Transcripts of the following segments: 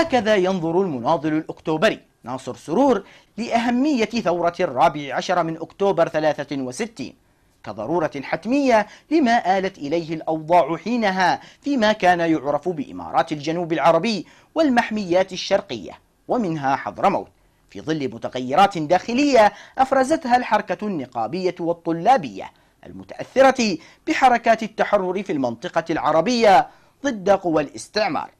هكذا ينظر المناضل الأكتوبري. ناصر سرور لأهمية ثورة الرابع عشر من أكتوبر 63 كضرورة حتمية لما آلت إليه الأوضاع حينها فيما كان يعرف بإمارات الجنوب العربي والمحميات الشرقية ومنها حضرموت. في ظل متغيرات داخلية أفرزتها الحركة النقابية والطلابية المتأثرة بحركات التحرر في المنطقة العربية ضد قوى الاستعمار.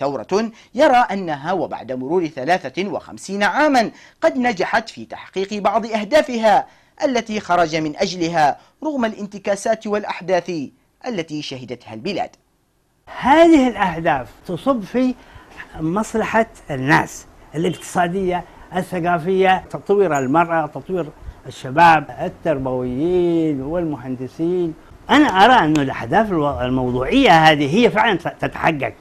ثورة يرى أنها وبعد مرور 53 عاما قد نجحت في تحقيق بعض أهدافها التي خرج من أجلها رغم الانتكاسات والأحداث التي شهدتها البلاد. هذه الأهداف تصب في مصلحة الناس الاقتصادية الثقافية تطوير المرأة تطوير الشباب التربويين والمهندسين. أنا أرى أن الأهداف الموضوعية هذه هي فعلا تتحقق.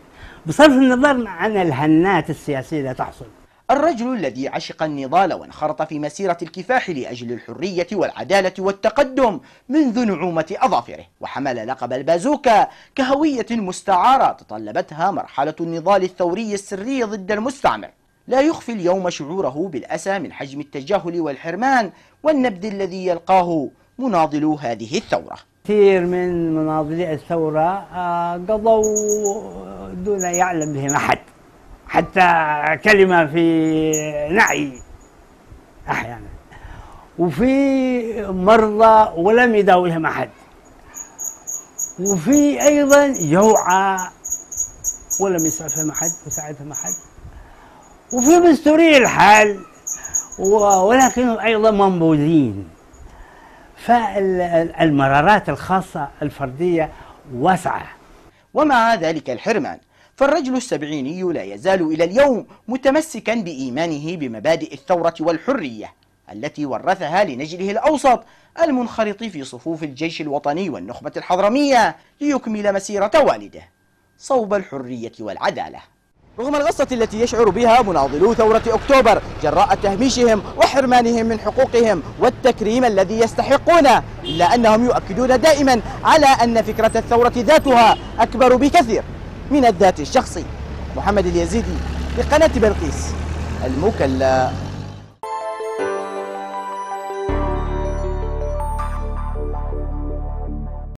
بصرف النظر عن الهنات السياسية التي تحصل. الرجل الذي عشق النضال وانخرط في مسيرة الكفاح لأجل الحرية والعدالة والتقدم منذ نعومة أظافره وحمل لقب البازوكا كهوية مستعارة تطلبتها مرحلة النضال الثوري السري ضد المستعمر. لا يخفي اليوم شعوره بالأسى من حجم التجاهل والحرمان والنبذ الذي يلقاه مناضلو هذه الثورة. كثير من مناضلي الثورة آه، قضوا دون يعلم بهم أحد حتى كلمة في نعي أحيانا. وفي مرضى ولم يداويهم أحد. وفي أيضا جوعى ولم يسعفهم أحد وساعدهم أحد. وفي مستوري الحال ولكنهم أيضا منبوذين. فالمرارات الخاصة الفردية واسعة. ومع ذلك الحرمان فالرجل السبعيني لا يزال إلى اليوم متمسكا بإيمانه بمبادئ الثورة والحرية التي ورثها لنجله الأوسط المنخرط في صفوف الجيش الوطني والنخبة الحضرمية ليكمل مسيرة والده صوب الحرية والعدالة. رغم الغصة التي يشعر بها مناضلو ثورة أكتوبر جراء تهميشهم وحرمانهم من حقوقهم والتكريم الذي يستحقونه إلا أنهم يؤكدون دائما على أن فكرة الثورة ذاتها أكبر بكثير من الذات الشخصي. محمد اليزيدي لقناة بلقيس المكلا.